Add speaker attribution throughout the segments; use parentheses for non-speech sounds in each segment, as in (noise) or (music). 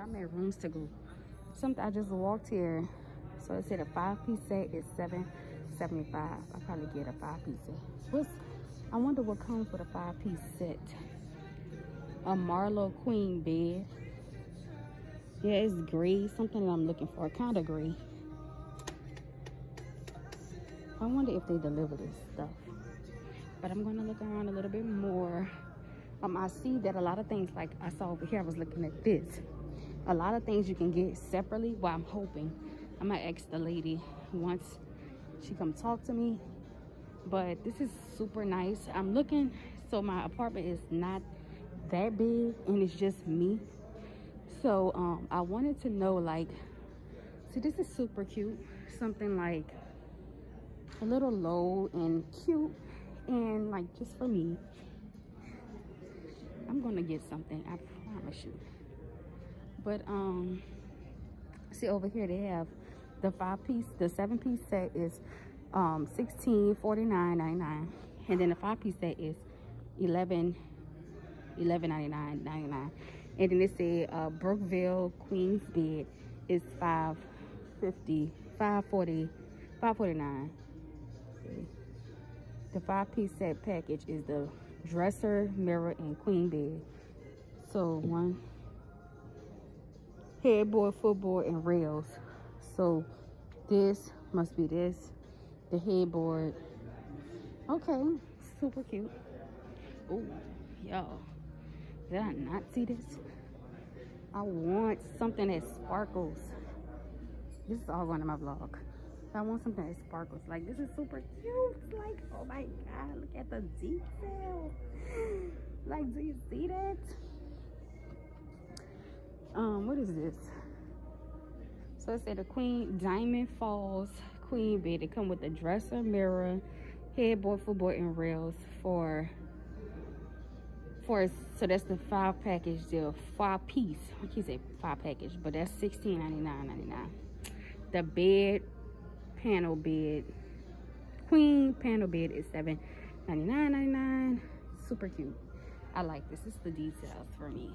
Speaker 1: I'm at rooms to go. Something I just walked here. So it said a five piece set is seven seventy five. I probably get a five piece set. What's I wonder what comes with a five piece set. A Marlowe Queen bed. Yeah, it's gray. Something that I'm looking for. Kind of gray. I wonder if they deliver this stuff. But I'm gonna look around a little bit more. Um, I see that a lot of things, like I saw over here, I was looking at this. A lot of things you can get separately. Well, I'm hoping. I might ask the lady once she come talk to me. But this is super nice. I'm looking, so my apartment is not that big and it's just me. So um, I wanted to know like, see this is super cute. Something like a little low and cute and like just for me i'm gonna get something i promise you but um see over here they have the five piece the seven piece set is um 16 49 99 and then the five piece set is 11 11 99 99 and then it say uh brookville queen's bed is 550 540 549 the five piece set package is the dresser, mirror, and queen bed. So one headboard, footboard, and rails. So this must be this, the headboard. Okay, super cute. Oh, y'all, did I not see this? I want something that sparkles. This is all going to my vlog. I want something that sparkles. Like, this is super cute. Like, oh my God, look at the detail. (gasps) Like, do you see that? Um, what is this? So it said the Queen Diamond Falls Queen bed. It come with a dresser, mirror, headboard, footboard, and rails for for so that's the five package deal, five piece. I keep say five package, but that's sixteen ninety nine ninety nine. The bed panel bed. Queen panel bed is seven ninety nine ninety nine. Super cute. I like this. It's the details for me.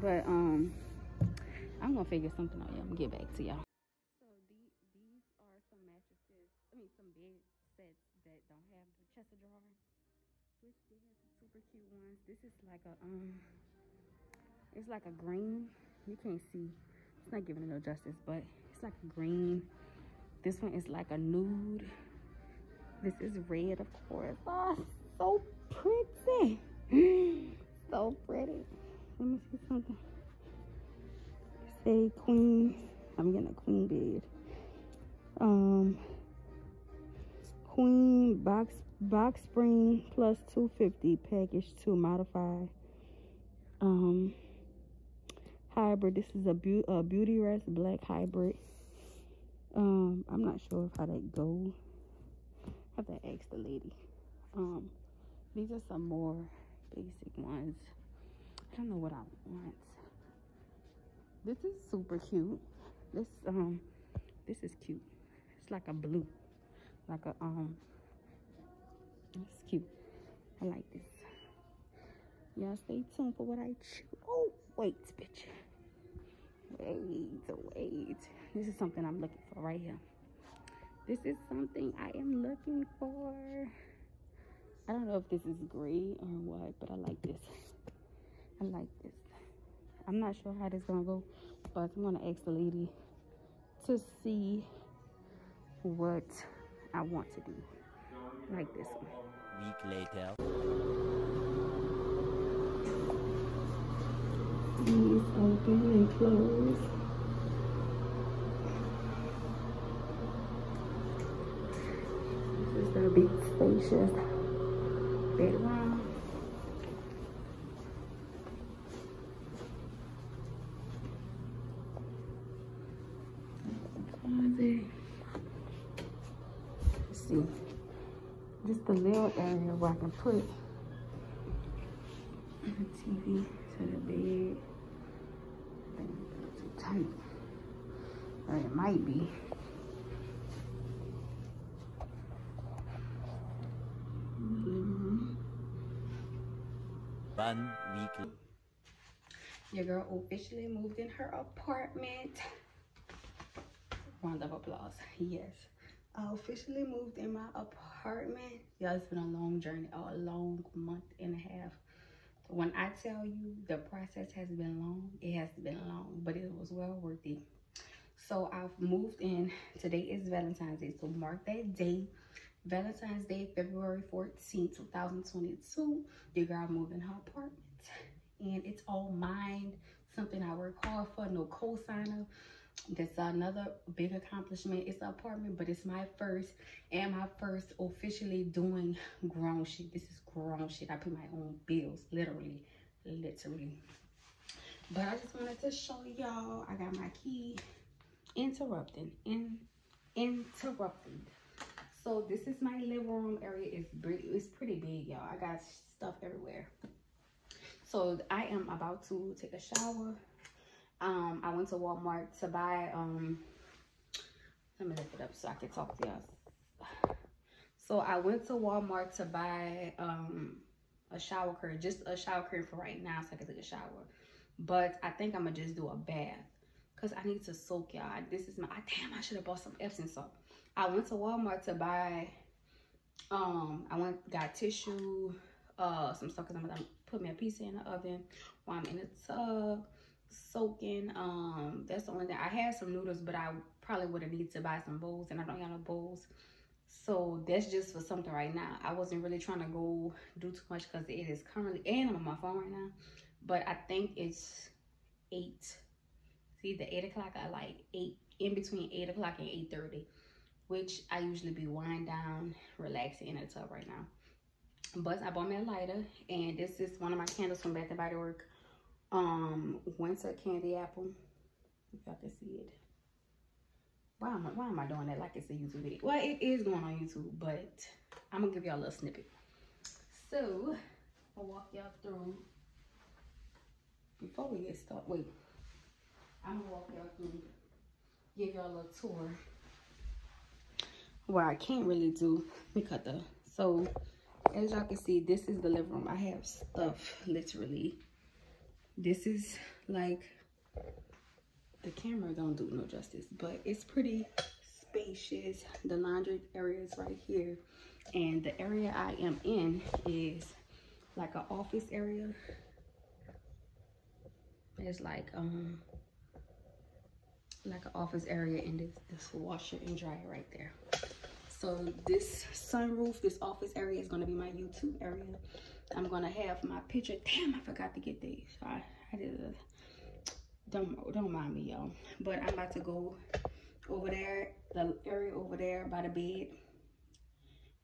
Speaker 1: But um, I'm gonna figure something out. I'm gonna get back to y'all. So the, these are some mattresses. I mean, some bed sets that don't have the chest of drawers. Which they have some super cute ones. This is like a um, it's like a green. You can't see. It's not giving it no justice, but it's like a green this one is like a nude. This is red, of course. Oh, so pretty. (gasps) so pretty. Let me see something. Say queen. I'm getting a queen bed. Um, queen box box spring plus 250 package to modify. Um, hybrid. This is a, a Beautyrest black hybrid. Um, I'm not sure if how that goes. Have to ask the lady. Um, these are some more basic ones. I don't know what I want. This is super cute. This um, this is cute. It's like a blue, like a um. It's cute. I like this. Y'all stay tuned for what I choose. Oh wait, bitch. Wait, wait. This is something I'm looking for right here. This is something I am looking for. I don't know if this is gray or what, but I like this. I like this. I'm not sure how this gonna go, but I'm gonna ask the lady to see what I want to do. Like this one.
Speaker 2: Week later.
Speaker 1: These open and close. This is the big spacious bedroom. See. Just the little area where I can put the TV to the bed. I think it's too tight. Or it might be. Mm-hmm.
Speaker 2: One week.
Speaker 1: your girl officially moved in her apartment. Round of applause. Yes. I officially moved in my apartment. Y'all, it's been a long journey, a long month and a half. When I tell you the process has been long, it has been long, but it was well worth it. So I've moved in. Today is Valentine's Day. So mark that day. Valentine's Day, February 14, 2022. Your girl moved in her apartment and it's all mine. Something I work hard for, no co-signer. That's another big accomplishment. It's an apartment, but it's my first and my first officially doing grown shit. This is grown shit. I pay my own bills, literally, literally. But I just wanted to show y'all. I got my key. Interrupting. In interrupting. So this is my living room area. It's pretty, it's pretty big, y'all. I got stuff everywhere. So I am about to take a shower. Um, I went to Walmart to buy, um, let me lift it up so I can talk to y'all. So I went to Walmart to buy um, a shower curtain, just a shower curtain for right now so I can take a shower. But I think I'm gonna just do a bath because I need to soak y'all. This is my, damn, I should have bought some Epsom salt. I went to Walmart to buy, um, I went, got tissue, uh, some stuff because I'm gonna put me a piece in the oven while I'm in the tub soaking. Um, that's the only thing. I had some noodles, but I probably would have needed to buy some bowls, and I don't have no bowls. So that's just for something right now. I wasn't really trying to go do too much because it is currently, and I'm on my phone right now. But I think it's 8. See, the 8 o'clock, I like 8, in between 8 o'clock and 8.30. Which I usually be wind down, relaxing in the tub right now. But I bought me a lighter. And this is one of my candles from Bath & Body Works um winter candy apple. If y'all can see it. Why am I why am I doing that like it's a YouTube video? Well it is going on YouTube but I'm gonna give y'all a little snippet. So I'll walk y'all through. Before we get started wait. I'm gonna walk y'all through give y'all a little tour. What I can't really do because the so as y'all can see this is the living room. I have stuff literally this is like the camera don't do no justice but it's pretty spacious. The laundry area is right here and the area i am in is like an office area. It's like um like an office area and this, this washer and dryer right there. So this sunroof this office area is going to be my youtube area I'm gonna have my picture. Damn, I forgot to get these. I, I did a, don't don't mind me, y'all. But I'm about to go over there. The area over there by the bed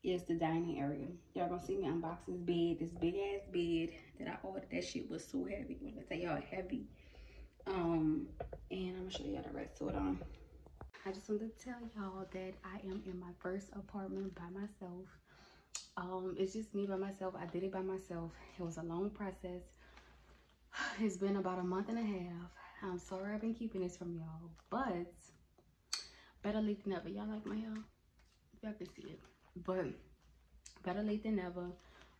Speaker 1: is the dining area. Y'all gonna see me unbox this bed, this big ass bed that I ordered. That shit was so heavy. When I tell y'all heavy. Um, and I'm gonna show y'all the rest it on. I just wanted to tell y'all that I am in my first apartment by myself um it's just me by myself. I did it by myself. It was a long process. (sighs) It's been about a month and a half. I'm sorry i've been keeping this from y'all but better late than never. Y'all like my hair? Y'all can see it. But better late than never.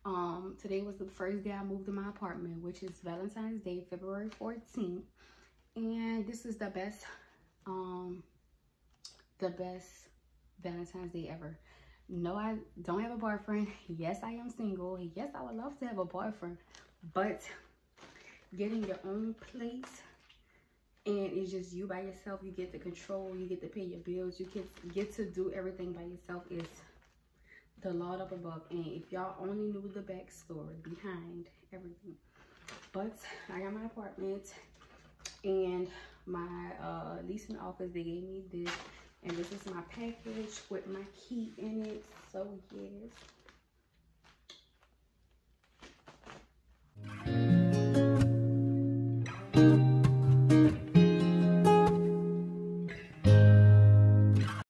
Speaker 1: Um today was the first day i moved to my apartment which is valentine's day february 14th and this is the best um the best valentine's day ever no i don't have a boyfriend. (laughs) Yes i am single. Yes i would love to have a boyfriend. But getting your own place and it's just you by yourself you get to control you get to pay your bills you get get to do everything by yourself is the lord up above. And if y'all only knew the backstory behind everything. But i got my apartment and my uh leasing office they gave me this and this is my package with my key in it. So yes.